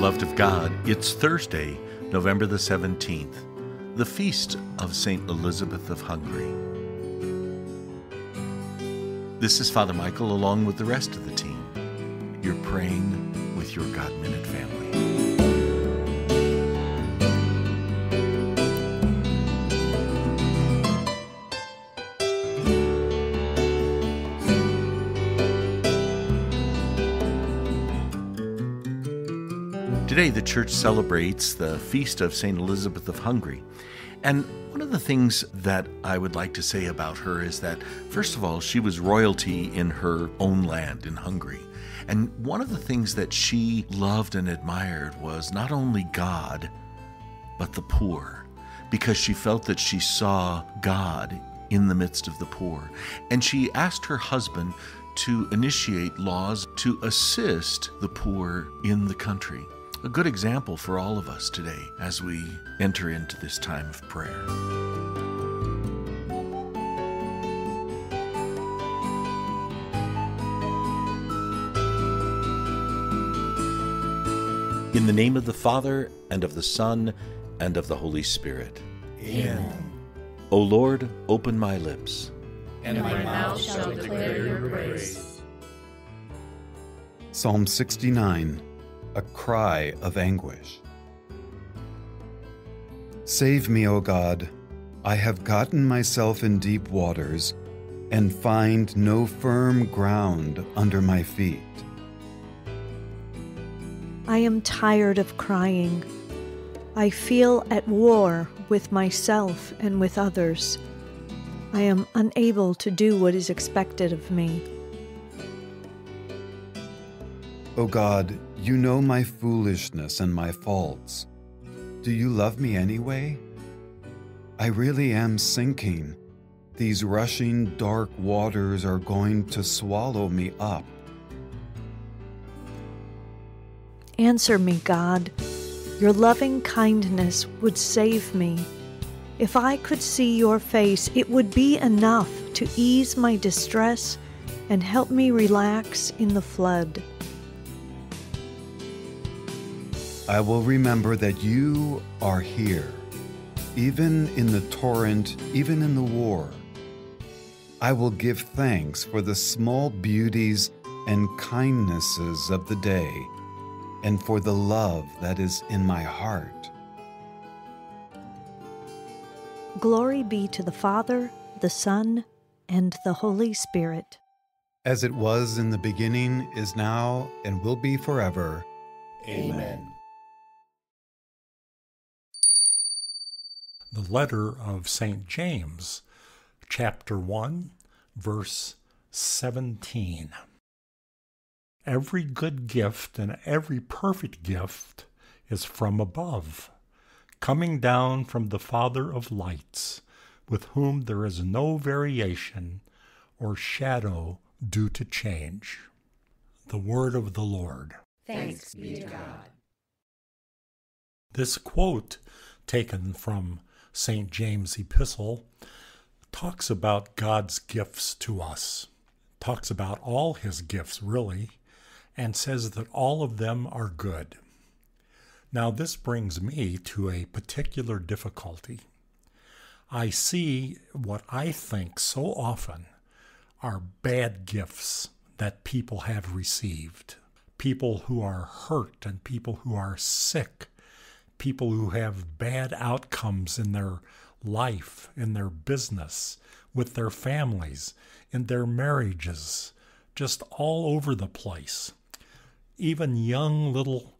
Beloved of God, it's Thursday, November the 17th, the feast of St. Elizabeth of Hungary. This is Father Michael along with the rest of the team. You're praying with your God Minute family. Today, the church celebrates the feast of St. Elizabeth of Hungary. And one of the things that I would like to say about her is that, first of all, she was royalty in her own land, in Hungary. And one of the things that she loved and admired was not only God, but the poor, because she felt that she saw God in the midst of the poor. And she asked her husband to initiate laws to assist the poor in the country a good example for all of us today as we enter into this time of prayer. In the name of the Father, and of the Son, and of the Holy Spirit. Amen. O Lord, open my lips, and my mouth shall declare your praise. Psalm 69 a cry of anguish. Save me, O God. I have gotten myself in deep waters and find no firm ground under my feet. I am tired of crying. I feel at war with myself and with others. I am unable to do what is expected of me. O God, you know my foolishness and my faults. Do you love me anyway? I really am sinking. These rushing dark waters are going to swallow me up. Answer me, God. Your loving kindness would save me. If I could see your face, it would be enough to ease my distress and help me relax in the flood. I will remember that you are here, even in the torrent, even in the war. I will give thanks for the small beauties and kindnesses of the day, and for the love that is in my heart. Glory be to the Father, the Son, and the Holy Spirit. As it was in the beginning, is now, and will be forever. Amen. The letter of St. James, chapter 1, verse 17. Every good gift and every perfect gift is from above, coming down from the Father of lights, with whom there is no variation or shadow due to change. The word of the Lord. Thanks be to God. This quote, taken from St. James' epistle, talks about God's gifts to us, talks about all his gifts, really, and says that all of them are good. Now, this brings me to a particular difficulty. I see what I think so often are bad gifts that people have received. People who are hurt and people who are sick people who have bad outcomes in their life, in their business, with their families, in their marriages, just all over the place. Even young little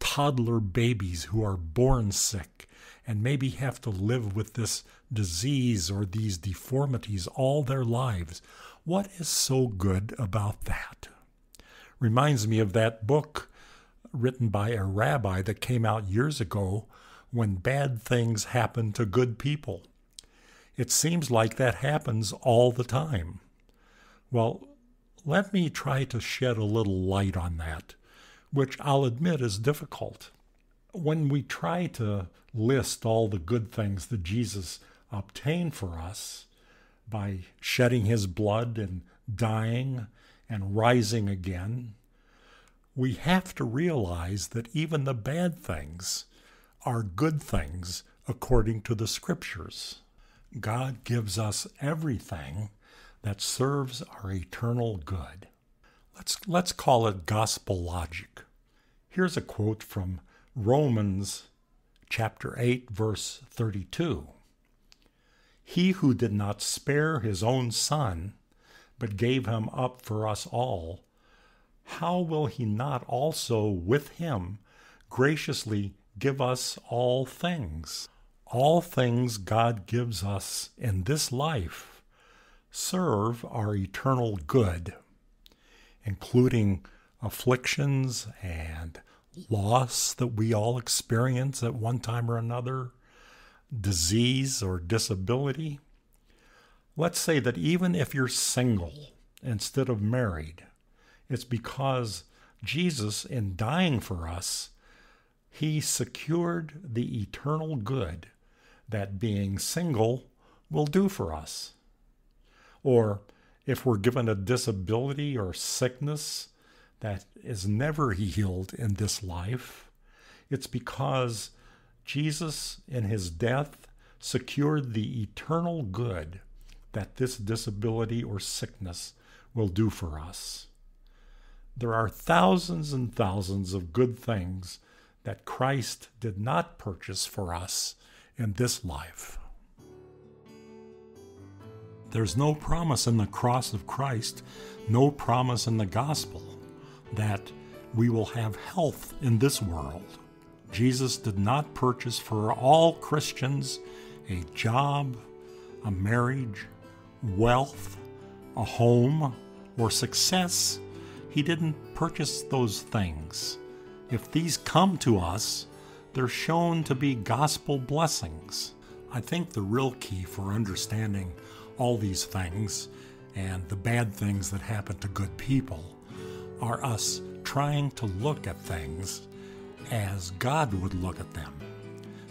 toddler babies who are born sick and maybe have to live with this disease or these deformities all their lives. What is so good about that? Reminds me of that book written by a rabbi that came out years ago when bad things happen to good people. It seems like that happens all the time. Well, let me try to shed a little light on that, which I'll admit is difficult. When we try to list all the good things that Jesus obtained for us by shedding his blood and dying and rising again, we have to realize that even the bad things are good things according to the scriptures. God gives us everything that serves our eternal good. Let's, let's call it gospel logic. Here's a quote from Romans chapter 8 verse 32. He who did not spare his own son, but gave him up for us all, how will he not also with him graciously give us all things? All things God gives us in this life serve our eternal good, including afflictions and loss that we all experience at one time or another, disease or disability. Let's say that even if you're single instead of married, it's because Jesus, in dying for us, he secured the eternal good that being single will do for us. Or if we're given a disability or sickness that is never healed in this life, it's because Jesus, in his death, secured the eternal good that this disability or sickness will do for us. There are thousands and thousands of good things that Christ did not purchase for us in this life. There's no promise in the cross of Christ, no promise in the gospel that we will have health in this world. Jesus did not purchase for all Christians a job, a marriage, wealth, a home, or success. He didn't purchase those things. If these come to us, they're shown to be gospel blessings. I think the real key for understanding all these things and the bad things that happen to good people are us trying to look at things as God would look at them.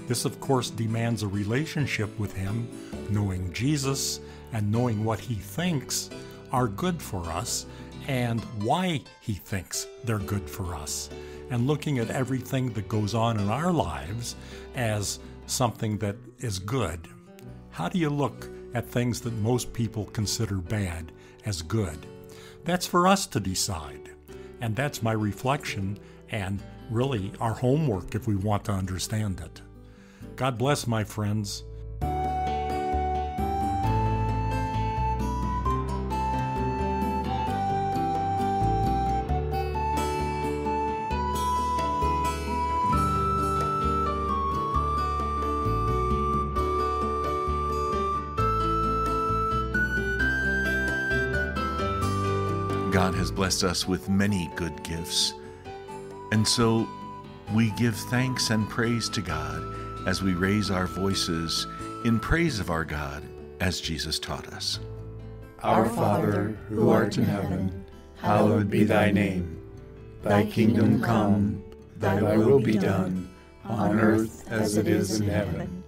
This, of course, demands a relationship with Him, knowing Jesus and knowing what He thinks are good for us and why He thinks they're good for us and looking at everything that goes on in our lives as something that is good. How do you look at things that most people consider bad as good? That's for us to decide. And that's my reflection and really our homework if we want to understand it. God bless, my friends. God has blessed us with many good gifts. And so we give thanks and praise to God as we raise our voices in praise of our God as Jesus taught us. Our Father, who art in heaven, hallowed be thy name. Thy kingdom come, thy will be done, on earth as it is in heaven.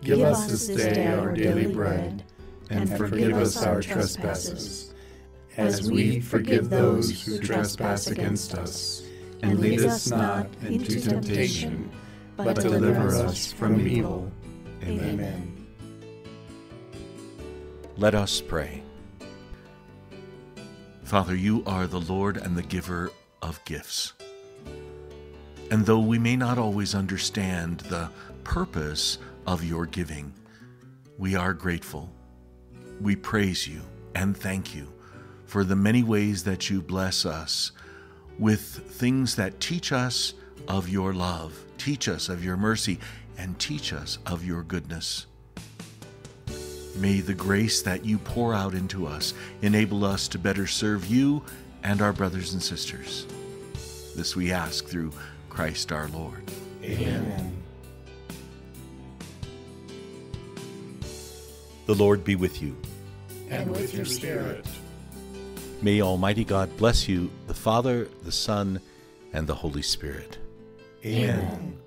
Give us this day our daily bread, and forgive us our trespasses as we forgive those who trespass against us. And lead us not into temptation, but deliver us from evil. Amen. Let us pray. Father, you are the Lord and the giver of gifts. And though we may not always understand the purpose of your giving, we are grateful. We praise you and thank you for the many ways that you bless us with things that teach us of your love, teach us of your mercy, and teach us of your goodness. May the grace that you pour out into us enable us to better serve you and our brothers and sisters. This we ask through Christ our Lord. Amen. The Lord be with you. And with your spirit. May Almighty God bless you, the Father, the Son, and the Holy Spirit. Amen.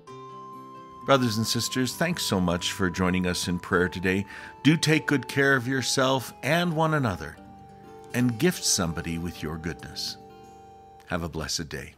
Brothers and sisters, thanks so much for joining us in prayer today. Do take good care of yourself and one another, and gift somebody with your goodness. Have a blessed day.